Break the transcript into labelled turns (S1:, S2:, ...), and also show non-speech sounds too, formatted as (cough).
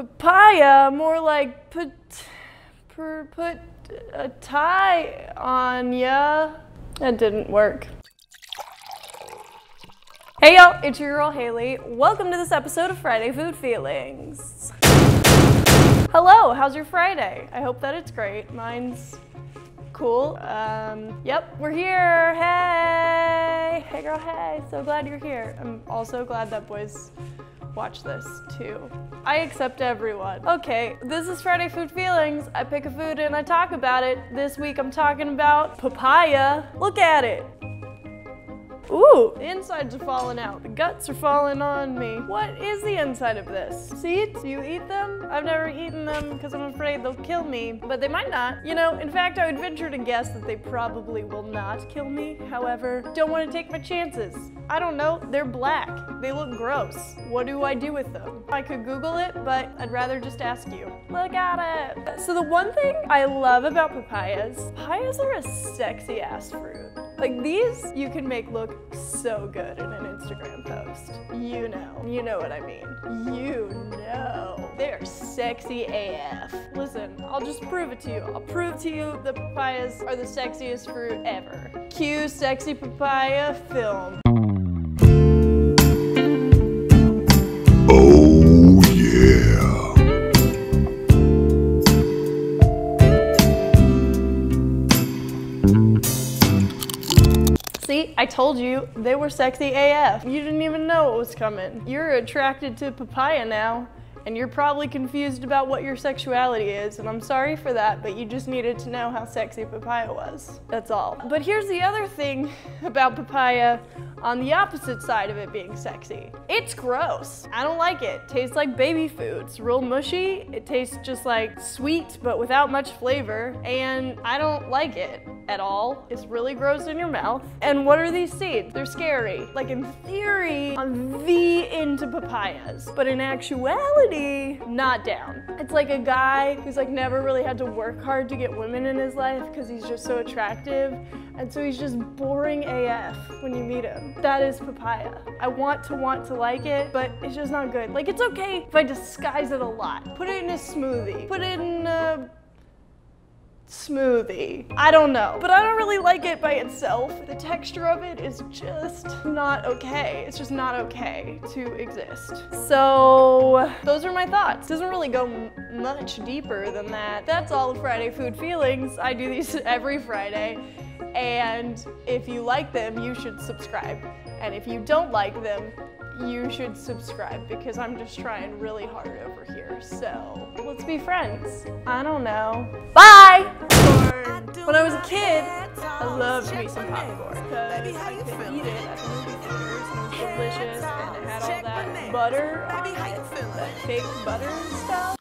S1: papaya, more like put, per, put a tie on ya. That didn't work. Hey y'all, it's your girl Haley. Welcome to this episode of Friday Food Feelings. Hello, how's your Friday? I hope that it's great. Mine's cool. Um, yep, we're here. Hey, hey girl, hey. So glad you're here. I'm also glad that boys watch this too. I accept everyone. Okay, this is Friday Food Feelings. I pick a food and I talk about it. This week I'm talking about papaya. Look at it. Ooh, the insides are falling out. The guts are falling on me. What is the inside of this? Seeds? You eat them? I've never eaten them because I'm afraid they'll kill me, but they might not. You know, in fact, I would venture to guess that they probably will not kill me. However, don't want to take my chances. I don't know, they're black. They look gross. What do I do with them? I could Google it, but I'd rather just ask you. Look at it. So the one thing I love about papayas, papayas are a sexy ass fruit. Like these, you can make look so good in an Instagram post. You know, you know what I mean. You know. They're sexy AF. Listen, I'll just prove it to you. I'll prove to you the papayas are the sexiest fruit ever. Cue sexy papaya film. I told you they were sexy AF. You didn't even know it was coming. You're attracted to papaya now, and you're probably confused about what your sexuality is, and I'm sorry for that, but you just needed to know how sexy papaya was. That's all. But here's the other thing about papaya on the opposite side of it being sexy. It's gross. I don't like it. Tastes like baby food. It's real mushy. It tastes just like sweet, but without much flavor, and I don't like it at all. It's really gross in your mouth. And what are these seeds? They're scary. Like in theory, I'm the into papayas, but in actuality, not down. It's like a guy who's like never really had to work hard to get women in his life because he's just so attractive. And so he's just boring AF when you meet him. That is papaya. I want to want to like it, but it's just not good. Like it's okay if I disguise it a lot. Put it in a smoothie. Put it in a smoothie. I don't know, but I don't really like it by itself. The texture of it is just not okay. It's just not okay to exist. So those are my thoughts. Doesn't really go much deeper than that. That's all of Friday Food Feelings. I do these (laughs) every Friday. And if you like them, you should subscribe. And if you don't like them, you should subscribe because I'm just trying really hard over here. So let's be friends. I don't know. Bye! When I was a kid, I loved me some popcorn because I could eat it at the movie theaters and it was delicious and it had all that butter that fake butter and stuff.